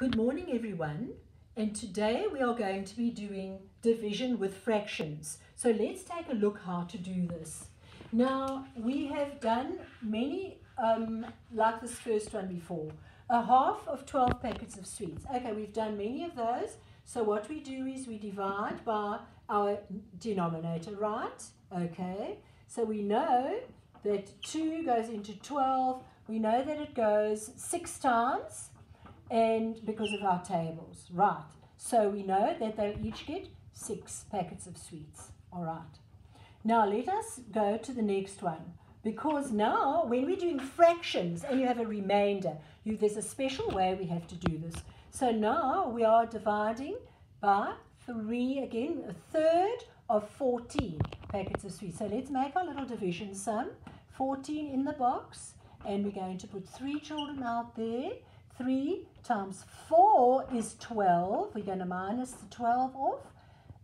Good morning everyone and today we are going to be doing division with fractions. So let's take a look how to do this. Now we have done many um, like this first one before. A half of 12 packets of sweets. Okay, we've done many of those. So what we do is we divide by our denominator, right? Okay, so we know that 2 goes into 12. We know that it goes 6 times and because of our tables, right. So we know that they'll each get 6 packets of sweets, all right. Now let us go to the next one because now when we're doing fractions and you have a remainder, you, there's a special way we have to do this. So now we are dividing by 3, again, a third of 14 packets of sweets. So let's make our little division sum. 14 in the box, and we're going to put 3 children out there. 3 times 4 is 12. We're going to minus the 12 off.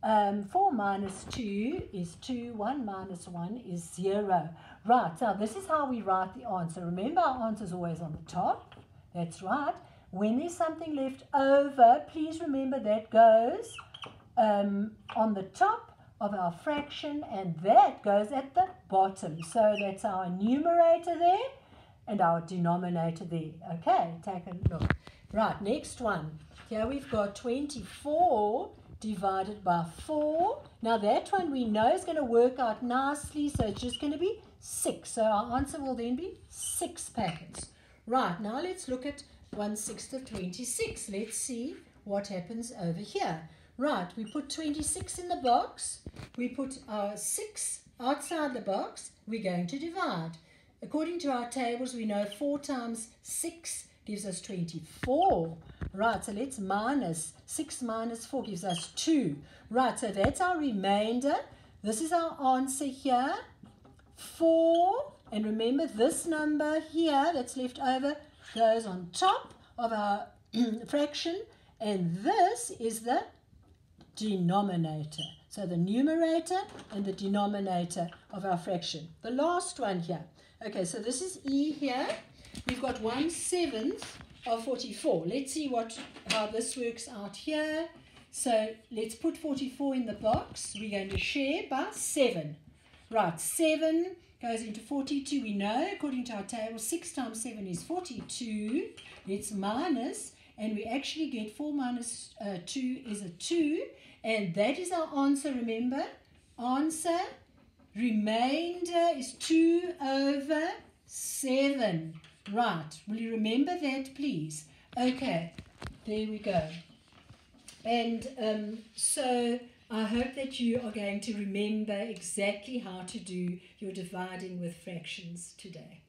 Um, 4 minus 2 is 2. 1 minus 1 is 0. Right, so this is how we write the answer. Remember, our answer is always on the top. That's right. When there's something left over, please remember that goes um, on the top of our fraction and that goes at the bottom. So that's our numerator there and our denominator there. Okay, take a look. Right, next one. Here we've got 24 divided by 4. Now that one we know is going to work out nicely, so it's just going to be 6. So our answer will then be 6 packets. Right, now let's look at 1 sixth of 26. Let's see what happens over here. Right, we put 26 in the box. We put our 6 outside the box. We're going to divide. According to our tables, we know 4 times 6 gives us 24. Right, so let's minus. 6 minus 4 gives us 2. Right, so that's our remainder. This is our answer here. 4. And remember, this number here that's left over goes on top of our fraction. And this is the denominator. So the numerator and the denominator of our fraction. The last one here. Okay, so this is E here. We've got 1 seventh of 44. Let's see what how this works out here. So let's put 44 in the box. We're going to share by 7. Right, 7 goes into 42. We know, according to our table, 6 times 7 is 42. Let's minus, and we actually get 4 minus, uh, 2 is a 2. And that is our answer, remember? Answer, remainder is 2 over 7. Right, will you remember that, please? Okay, there we go. And um, so I hope that you are going to remember exactly how to do your dividing with fractions today.